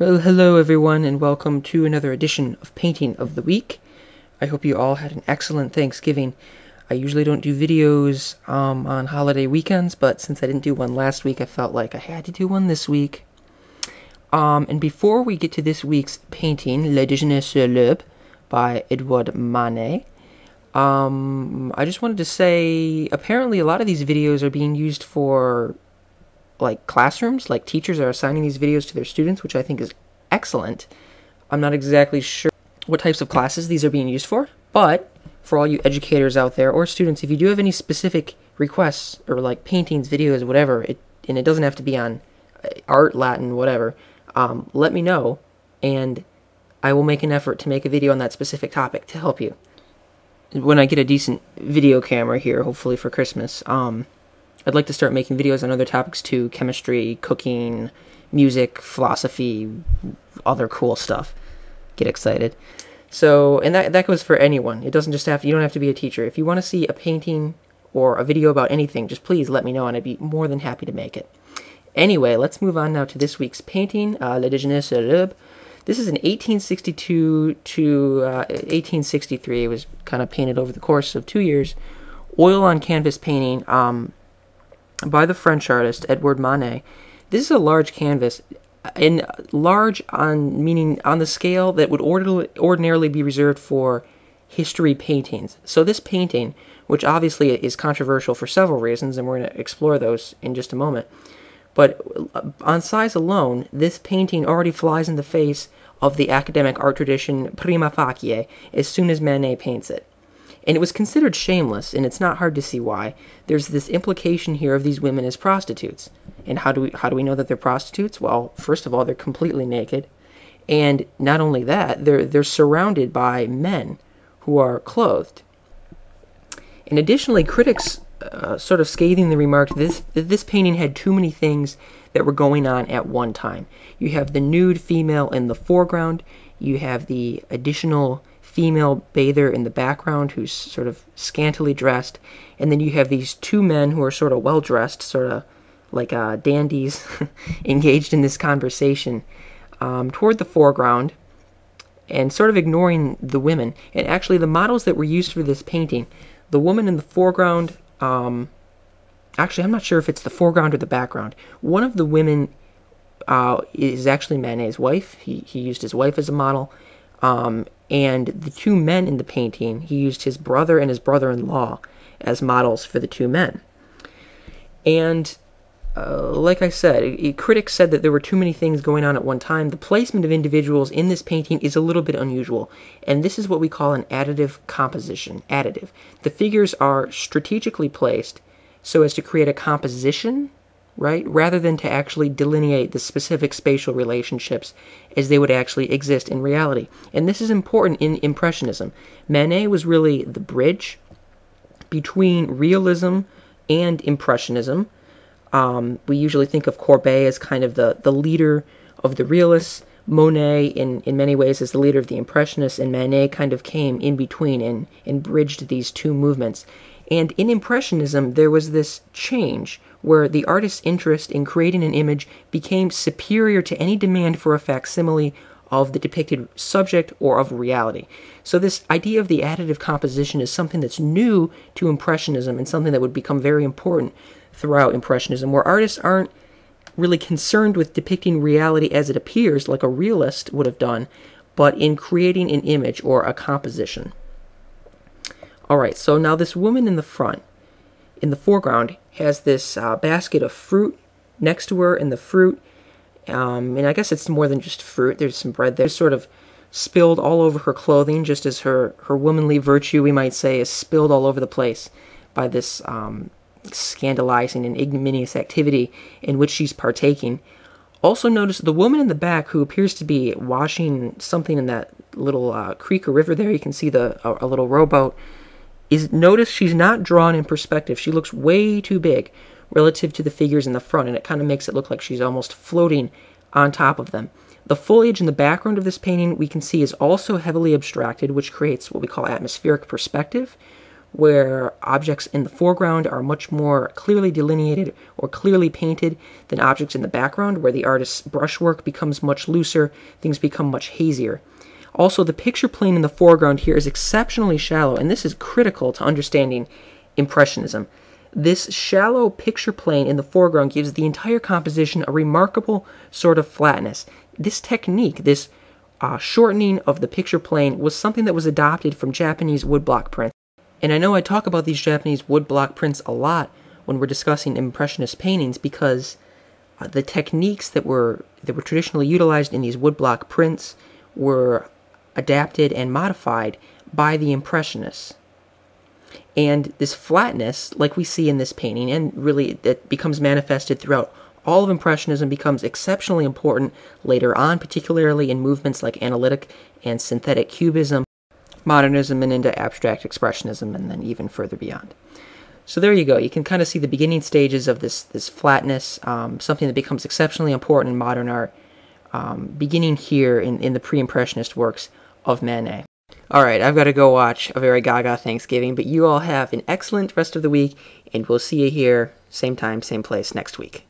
Well, hello everyone, and welcome to another edition of Painting of the Week. I hope you all had an excellent Thanksgiving. I usually don't do videos um, on holiday weekends, but since I didn't do one last week, I felt like I had to do one this week. Um, and before we get to this week's painting, Le Déjeuner sur l'Herbe by Edouard Manet, um, I just wanted to say apparently a lot of these videos are being used for like classrooms, like teachers are assigning these videos to their students, which I think is excellent. I'm not exactly sure what types of classes these are being used for, but for all you educators out there or students, if you do have any specific requests or like paintings, videos, whatever, it and it doesn't have to be on uh, art, Latin, whatever, um, let me know, and I will make an effort to make a video on that specific topic to help you. When I get a decent video camera here, hopefully for Christmas, um, I'd like to start making videos on other topics too chemistry, cooking, music, philosophy, other cool stuff. Get excited. So, and that, that goes for anyone. It doesn't just have, you don't have to be a teacher. If you want to see a painting or a video about anything, just please let me know and I'd be more than happy to make it. Anyway, let's move on now to this week's painting, uh, Le Déjeuner sur l'Herbe. This is an 1862 to uh, 1863. It was kind of painted over the course of two years. Oil on canvas painting. Um, by the French artist Edouard Manet. This is a large canvas, and large on meaning on the scale that would ordinarily be reserved for history paintings. So this painting, which obviously is controversial for several reasons, and we're going to explore those in just a moment, but uh, on size alone, this painting already flies in the face of the academic art tradition prima facie as soon as Manet paints it. And it was considered shameless, and it's not hard to see why. There's this implication here of these women as prostitutes. And how do we how do we know that they're prostitutes? Well, first of all, they're completely naked. And not only that, they're they're surrounded by men who are clothed. And additionally, critics uh, sort of scathingly remarked this this painting had too many things that were going on at one time. You have the nude female in the foreground, you have the additional female bather in the background who's sort of scantily dressed, and then you have these two men who are sort of well dressed, sort of like uh, dandies, engaged in this conversation um, toward the foreground and sort of ignoring the women. And actually, the models that were used for this painting, the woman in the foreground, um, actually, I'm not sure if it's the foreground or the background. One of the women uh, is actually Manet's wife. He, he used his wife as a model. Um, and the two men in the painting, he used his brother and his brother in law as models for the two men. And uh, like I said, critics said that there were too many things going on at one time. The placement of individuals in this painting is a little bit unusual, and this is what we call an additive composition. Additive. The figures are strategically placed so as to create a composition right? Rather than to actually delineate the specific spatial relationships as they would actually exist in reality. And this is important in Impressionism. Manet was really the bridge between realism and Impressionism. Um, we usually think of Courbet as kind of the, the leader of the realists. Monet, in, in many ways, is the leader of the Impressionists, and Manet kind of came in between and, and bridged these two movements. And in Impressionism, there was this change where the artist's interest in creating an image became superior to any demand for a facsimile of the depicted subject or of reality. So, this idea of the additive composition is something that's new to Impressionism and something that would become very important throughout Impressionism, where artists aren't really concerned with depicting reality as it appears, like a realist would have done, but in creating an image or a composition. Alright, so now this woman in the front, in the foreground, has this uh, basket of fruit next to her, and the fruit, um, and I guess it's more than just fruit. There's some bread there, sort of spilled all over her clothing, just as her her womanly virtue, we might say, is spilled all over the place by this um, scandalizing and ignominious activity in which she's partaking. Also, notice the woman in the back who appears to be washing something in that little uh, creek or river there. You can see the a, a little rowboat is notice she's not drawn in perspective. She looks way too big relative to the figures in the front, and it kind of makes it look like she's almost floating on top of them. The foliage in the background of this painting we can see is also heavily abstracted, which creates what we call atmospheric perspective, where objects in the foreground are much more clearly delineated or clearly painted than objects in the background, where the artist's brushwork becomes much looser, things become much hazier. Also, the picture plane in the foreground here is exceptionally shallow, and this is critical to understanding Impressionism. This shallow picture plane in the foreground gives the entire composition a remarkable sort of flatness. This technique, this uh, shortening of the picture plane, was something that was adopted from Japanese woodblock prints. And I know I talk about these Japanese woodblock prints a lot when we're discussing Impressionist paintings because uh, the techniques that were that were traditionally utilized in these woodblock prints were adapted and modified by the Impressionists. And this flatness, like we see in this painting, and really that becomes manifested throughout all of Impressionism, becomes exceptionally important later on, particularly in movements like analytic and synthetic cubism, modernism, and into abstract expressionism, and then even further beyond. So there you go. You can kind of see the beginning stages of this this flatness, um, something that becomes exceptionally important in modern art, um, beginning here in, in the pre-impressionist works of Manet. All right, I've got to go watch a very gaga Thanksgiving, but you all have an excellent rest of the week, and we'll see you here, same time, same place next week.